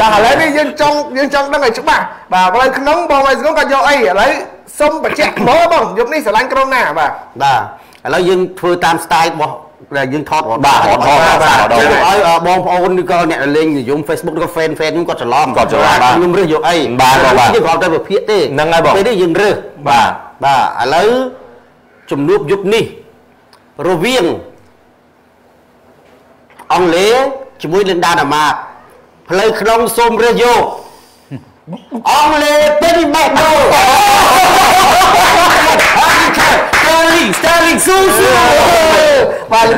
បាទឥឡូវនេះយើងចង់យើងចង់ដឹងឲ្យច្បាស់បាទផ្លូវក្នុងបងឲ្យស្គមក៏យកអីឥឡូវសុំបញ្ជាក់មកបងយប់នេះស្រឡាញ់ក្រុមណាបាទបាទឥឡូវយើងធ្វើតាម style របស់ដែលយើងថតបាទថតថតបាទជួយឲ្យបងប្អូនឬក៏អ្នកលេងនិយម Facebook ឬក៏ fan fan ខ្ញុំគាត់ច្រឡំគាត់ច្រឡំខ្ញុំរើសយកអីបាទបាទយើងគ្រាន់តែវិភាគទេហ្នឹងហើយបងពេលនេះយើងរើសបាទបាទឥឡូវជំនួបយប់នេះរវាងអង់គ្លេសជាមួយលិនដាណាម៉ាក ផ្លូវក្នុងសូមរើសយកអង់គ្លេសពេញបែបដូស្តាលីងស្តាលីងស៊ូស៊ូបាទ